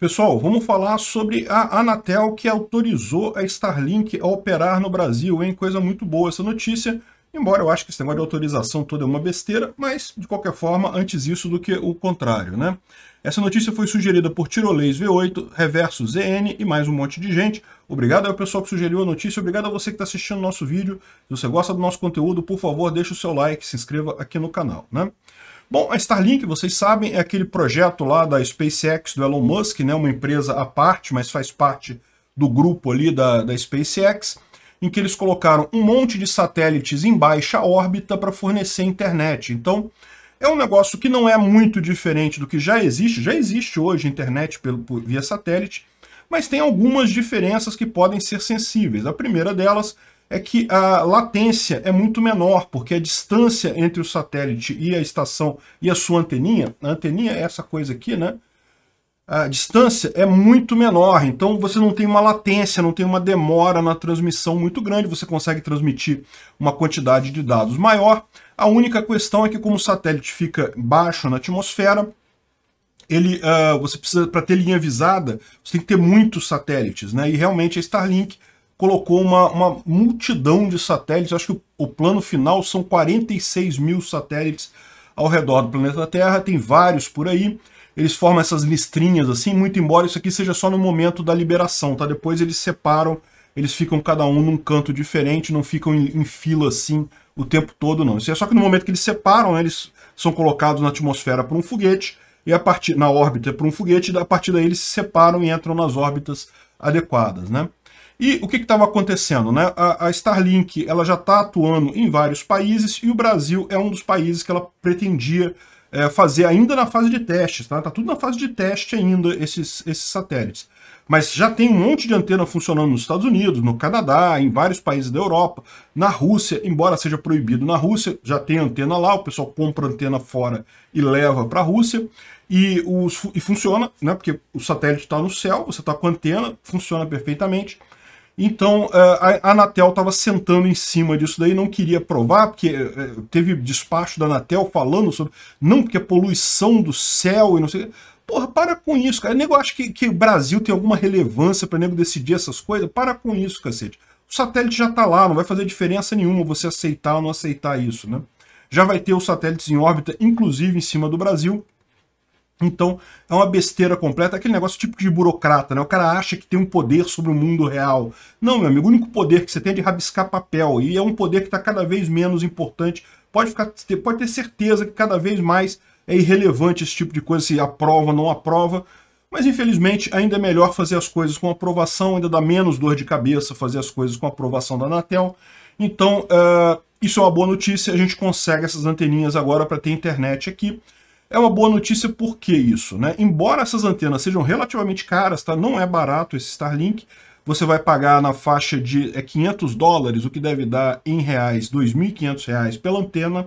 Pessoal, vamos falar sobre a Anatel que autorizou a Starlink a operar no Brasil, hein? Coisa muito boa essa notícia, embora eu acho que esse negócio de autorização toda é uma besteira, mas de qualquer forma, antes isso do que o contrário, né? Essa notícia foi sugerida por Tirolês V8, Reverso ZN e mais um monte de gente. Obrigado ao pessoal que sugeriu a notícia, obrigado a você que está assistindo o nosso vídeo. Se você gosta do nosso conteúdo, por favor, deixe o seu like, se inscreva aqui no canal, né? Bom, a Starlink, vocês sabem, é aquele projeto lá da SpaceX, do Elon Musk, né, uma empresa à parte, mas faz parte do grupo ali da, da SpaceX, em que eles colocaram um monte de satélites em baixa órbita para fornecer internet. Então, é um negócio que não é muito diferente do que já existe, já existe hoje internet pelo, por, via satélite, mas tem algumas diferenças que podem ser sensíveis. A primeira delas é que a latência é muito menor, porque a distância entre o satélite e a estação e a sua anteninha, a anteninha é essa coisa aqui, né? A distância é muito menor, então você não tem uma latência, não tem uma demora na transmissão muito grande, você consegue transmitir uma quantidade de dados maior. A única questão é que como o satélite fica baixo na atmosfera, ele, uh, você precisa, para ter linha visada, você tem que ter muitos satélites, né? E realmente a Starlink colocou uma, uma multidão de satélites, acho que o, o, plano final são 46 mil satélites ao redor do planeta Terra, tem vários por aí, eles formam essas listrinhas assim, muito embora isso aqui seja só no momento da liberação, tá? Depois eles separam, eles ficam cada um num canto diferente, não ficam em, em fila assim o tempo todo não. Isso é só que no momento que eles separam, eles são colocados na atmosfera por um foguete, e a partir na órbita por um foguete, e a partir daí eles se separam e entram nas órbitas adequadas, né? E o que estava acontecendo? Né? A, a, Starlink ela já está atuando em vários países e o Brasil é um dos países que ela pretendia é, fazer ainda na fase de testes. Está tá tudo na fase de teste ainda, esses, esses satélites. Mas já tem um monte de antena funcionando nos Estados Unidos, no Canadá, em vários países da Europa, na Rússia, embora seja proibido na Rússia, já tem antena lá, o pessoal compra antena fora e leva para a Rússia. E, os, e funciona, né, porque o satélite está no céu, você está com antena, funciona perfeitamente. Então eh, a Anatel estava sentando em cima disso daí, não queria provar, porque eh, teve despacho da Anatel falando sobre, não, porque é poluição do céu e não sei Porra, para com isso, cara. O nego acha que, que o Brasil tem alguma relevância para nego decidir essas coisas? Para com isso, cacete. O satélite já está lá, não vai fazer diferença nenhuma você aceitar ou não aceitar isso, né? Já vai ter os satélites em órbita, inclusive em cima do Brasil, então, é uma besteira completa, aquele negócio tipo de burocrata, né? O cara acha que tem um poder sobre o mundo real. Não, meu amigo, o único poder que você tem é de rabiscar papel, e é um poder que está cada vez menos importante. Pode, ficar, pode ter certeza que cada vez mais é irrelevante esse tipo de coisa, se aprova ou não aprova, mas infelizmente ainda é melhor fazer as coisas com aprovação, ainda dá menos dor de cabeça fazer as coisas com aprovação da Anatel. Então, uh, isso é uma boa notícia, a gente consegue essas anteninhas agora para ter internet aqui. É uma boa notícia por que isso? Né? Embora essas antenas sejam relativamente caras, tá? não é barato esse Starlink, você vai pagar na faixa de é, 500 dólares, o que deve dar em reais 2.500 reais pela antena,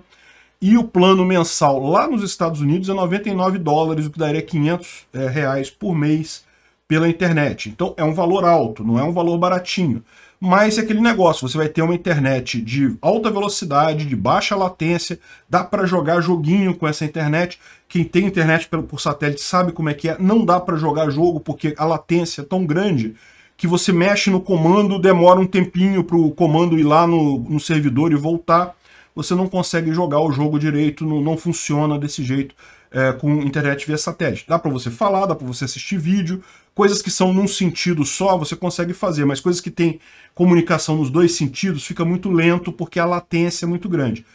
e o plano mensal lá nos Estados Unidos é 99 dólares, o que daria 500 é, reais por mês pela internet. Então é um valor alto, não é um valor baratinho. Mas é aquele negócio, você vai ter uma internet de alta velocidade, de baixa latência, dá para jogar joguinho com essa internet. Quem tem internet por satélite sabe como é que é. Não dá para jogar jogo porque a latência é tão grande que você mexe no comando, demora um tempinho para o comando ir lá no, no servidor e voltar. Você não consegue jogar o jogo direito, não, não funciona desse jeito é, com internet via satélite. Dá para você falar, dá para você assistir vídeo, coisas que são num sentido só você consegue fazer, mas coisas que têm comunicação nos dois sentidos fica muito lento porque a latência é muito grande.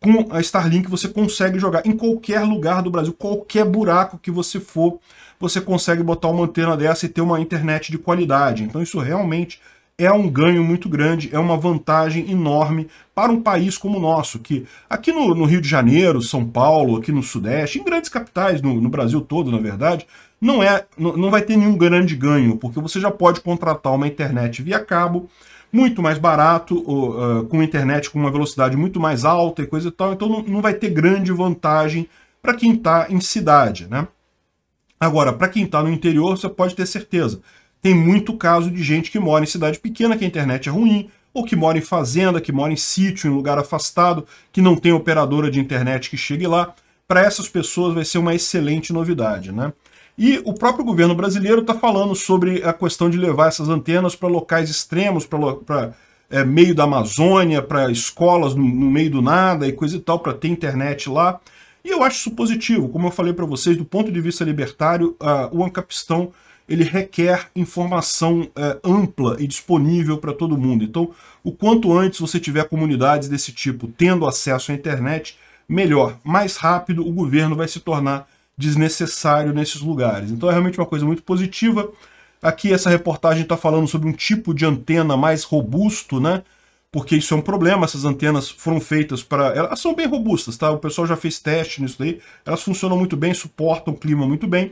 Com a Starlink você consegue jogar em qualquer lugar do Brasil, qualquer buraco que você for, você consegue botar uma antena dessa e ter uma internet de qualidade. Então isso realmente é um ganho muito grande, é uma vantagem enorme para um país como o nosso, que aqui no, no Rio de Janeiro, São Paulo, aqui no Sudeste, em grandes capitais, no, no Brasil todo, na verdade, não, é, não vai ter nenhum grande ganho, porque você já pode contratar uma internet via cabo, muito mais barato, uh, com internet com uma velocidade muito mais alta e coisa e tal, então não, não vai ter grande vantagem para quem está em cidade, né? Agora, para quem está no interior, você pode ter certeza, tem muito caso de gente que mora em cidade pequena, que a internet é ruim, ou que mora em fazenda, que mora em sítio, em lugar afastado, que não tem operadora de internet que chegue lá. Para essas pessoas vai ser uma excelente novidade, né? E o próprio governo brasileiro está falando sobre a questão de levar essas antenas para locais extremos, para é, meio da Amazônia, para escolas no, no, meio do nada e coisa e tal, para ter internet lá. E eu acho isso positivo. Como eu falei para vocês, do ponto de vista libertário, uh, o Ancapistão ele requer informação uh, ampla e disponível para todo mundo. Então, o quanto antes você tiver comunidades desse tipo tendo acesso à internet, melhor. Mais rápido o governo vai se tornar desnecessário nesses lugares. Então é realmente uma coisa muito positiva. Aqui essa reportagem está falando sobre um tipo de antena mais robusto, né? Porque isso é um problema, essas antenas foram feitas para... Elas são bem robustas, tá? O pessoal já fez teste nisso daí. Elas funcionam muito bem, suportam o clima muito bem.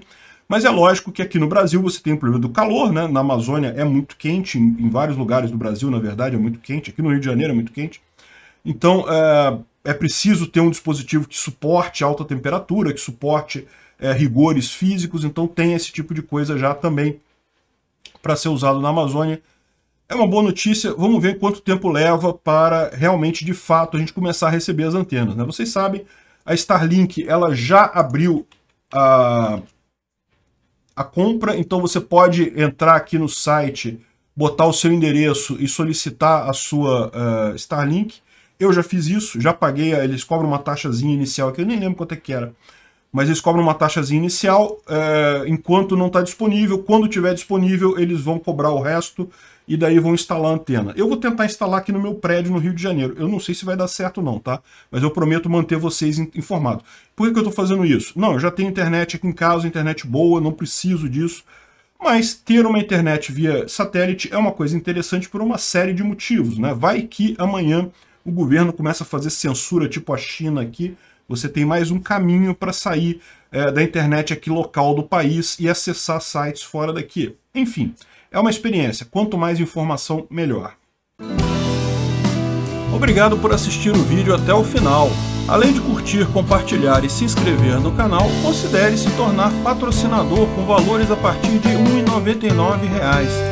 Mas é lógico que aqui no Brasil você tem o problema do calor, né? Na Amazônia é muito quente, em, vários lugares do Brasil, na verdade, é muito quente. Aqui no Rio de Janeiro é muito quente. Então, é, é preciso ter um dispositivo que suporte alta temperatura, que suporte é, rigores físicos, então tem esse tipo de coisa já também para ser usado na Amazônia. É uma boa notícia, vamos ver quanto tempo leva para realmente, de fato, a gente começar a receber as antenas. Né? Vocês sabem, a Starlink ela já abriu a, a compra, então você pode entrar aqui no site, botar o seu endereço e solicitar a sua uh, Starlink. Eu já fiz isso, já paguei, eles cobram uma taxazinha inicial aqui, eu nem lembro quanto é que era. Mas eles cobram uma taxazinha inicial é, enquanto não está disponível. Quando tiver disponível, eles vão cobrar o resto e daí vão instalar a antena. Eu vou tentar instalar aqui no meu prédio no Rio de Janeiro. Eu não sei se vai dar certo não, tá? Mas eu prometo manter vocês informados. Por que, que eu estou fazendo isso? Não, eu já tenho internet aqui em casa, internet boa, não preciso disso. Mas ter uma internet via satélite é uma coisa interessante por uma série de motivos, né? Vai que amanhã o governo começa a fazer censura, tipo a China aqui, você tem mais um caminho para sair é, da internet aqui local do país e acessar sites fora daqui. Enfim, é uma experiência. Quanto mais informação, melhor. Obrigado por assistir o vídeo até o final. Além de curtir, compartilhar e se inscrever no canal, considere se tornar patrocinador com valores a partir de R$ 1,99